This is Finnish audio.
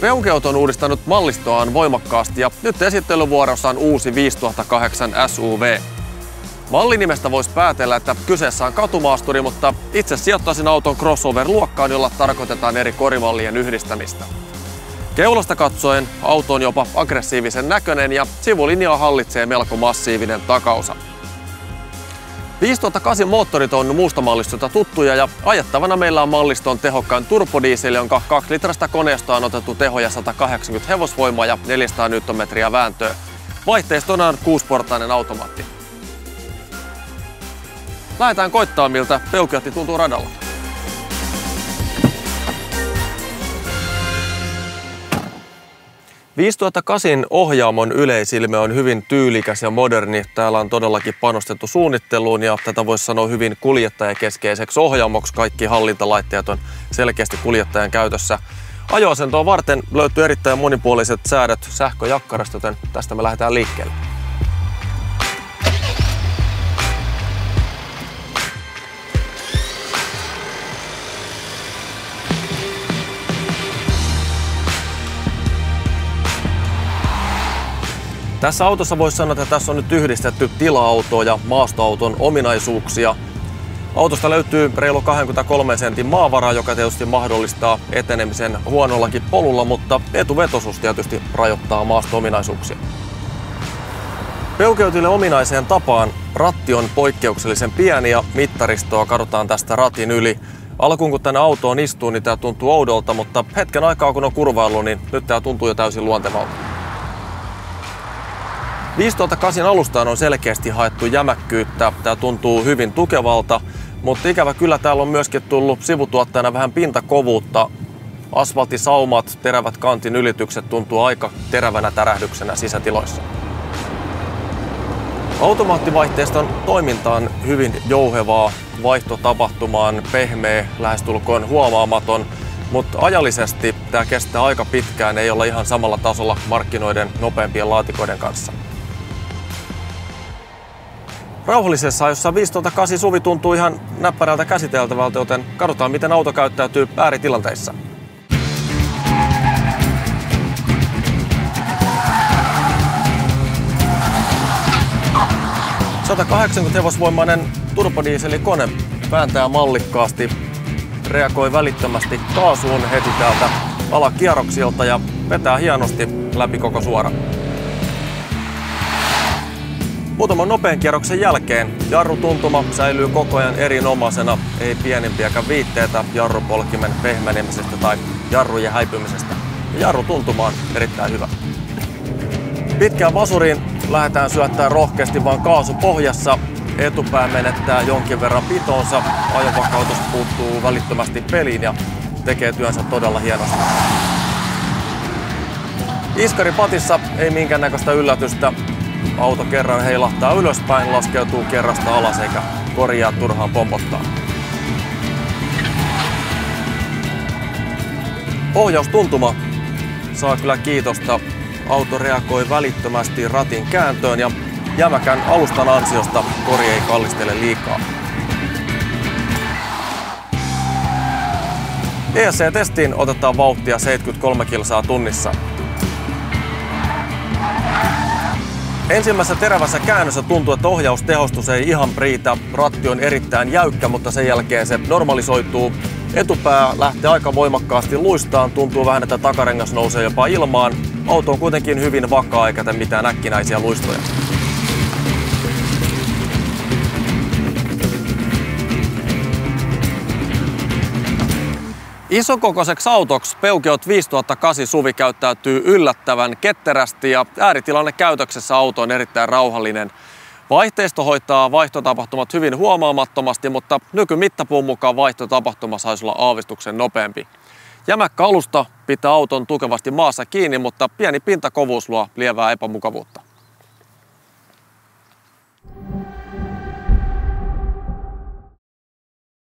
Peugeot on uudistanut mallistoaan voimakkaasti ja nyt esittelyvuorossa on uusi 5008 SUV. Mallinimestä voisi päätellä, että kyseessä on katumaasturi, mutta itse sijoittaisin auton crossover-luokkaan, jolla tarkoitetaan eri korimallien yhdistämistä. Keulasta katsoen auto on jopa aggressiivisen näköinen ja sivulinjaa hallitsee melko massiivinen takaosa. 5008 moottorit on muusta mallistota tuttuja ja ajettavana meillä on malliston tehokkaan turbodiesel, jonka 2 litrasta koneesta on otettu tehoja 180 hevosvoimaa ja 400 Nm vääntöä. Vaihteistona on kuusportainen automaatti. Lähdetään koittaa miltä peukiotti tuntuu radalla. 5008 ohjaamon yleisilme on hyvin tyylikäs ja moderni. Täällä on todellakin panostettu suunnitteluun ja tätä voisi sanoa hyvin kuljettajakeskeiseksi ohjaamoksi. Kaikki hallintalaitteet on selkeästi kuljettajan käytössä. Ajoasentoa varten löytyy erittäin monipuoliset säädöt sähköjakkarasta, joten tästä me lähdetään liikkeelle. Tässä autossa voisi sanoa, että tässä on nyt yhdistetty tila-autoa ja maastoauton ominaisuuksia. Autosta löytyy reilu 23 sentin maavara, joka tietysti mahdollistaa etenemisen huonollakin polulla, mutta etuvetosuus tietysti rajoittaa maasto-ominaisuuksia. Peugeotille ominaiseen tapaan ratti on poikkeuksellisen pieni ja mittaristoa katsotaan tästä ratin yli. Alkuun kun tänne autoon istuu, niin tämä tuntuu oudolta, mutta hetken aikaa kun on kurvaillut, niin nyt tämä tuntuu jo täysin luontevalta. 5008 alustaan on selkeästi haettu jämäkkyyttä. Tämä tuntuu hyvin tukevalta, mutta ikävä kyllä täällä on myöskin tullut sivutuottajana vähän pintakovuutta. Asfaltisaumat, terävät kantin ylitykset tuntuu aika terävänä tärähdyksenä sisätiloissa. Automaattivaihteiston toiminta on hyvin jouhevaa, vaihtotapahtumaan pehmeä, lähestulkoon huomaamaton, mutta ajallisesti tämä kestää aika pitkään, ei olla ihan samalla tasolla markkinoiden nopeampien laatikoiden kanssa. Rauhallisessa jossa 5008 suvi tuntuu ihan näppärältä käsiteltävältä, joten katsotaan miten auto käyttäytyy ääritilanteissa. ...180 hevosvoimainen turbodieselikone vääntää mallikkaasti, reagoi välittömästi kaasuun heti täältä alakierroksilta ja vetää hienosti läpi koko suora. Muutaman nopean kierroksen jälkeen jarrutuntuma säilyy koko ajan erinomaisena, ei pienimpiäkään viitteitä jarrupolkimen pehmenemisestä tai jarrujen häipymisestä. Ja jarrutuntuma on erittäin hyvä. Pitkään vasuriin lähdetään syöttää rohkeasti vaan kaasu pohjassa. Etupää menettää jonkin verran pitonsa, ajovakautus puuttuu välittömästi peliin ja tekee työnsä todella hienosti. Iskari patissa ei minkäännäköistä yllätystä. Auto kerran heilahtaa ylöspäin, laskeutuu kerrasta alas eikä korjaa turhaan pompottaa. Ohjaustuntuma saa kyllä kiitosta. Auto reagoi välittömästi ratin kääntöön ja jämäkän alustan ansiosta kori ei kallistele liikaa. ESC-testiin otetaan vauhtia 73 kilsaa tunnissa. Ensimmäisessä terävässä käännössä tuntuu, että ohjaustehostus ei ihan riitä. Ratti on erittäin jäykkä, mutta sen jälkeen se normalisoituu. Etupää lähtee aika voimakkaasti luistaan, tuntuu vähän, että takarengas nousee jopa ilmaan. Auto on kuitenkin hyvin vakaa eikä mitään äkkinäisiä luistoja. Isokokoiseksi autoksi Peugeot 5008 Suvi käyttäytyy yllättävän ketterästi ja ääritilanne käytöksessä auto on erittäin rauhallinen. Vaihteisto hoitaa vaihtotapahtumat hyvin huomaamattomasti, mutta nykymittapuun mukaan vaihtotapahtuma saisi olla aavistuksen nopeampi. Jämäkkä alusta pitää auton tukevasti maassa kiinni, mutta pieni pintakovuus luo lievää epämukavuutta.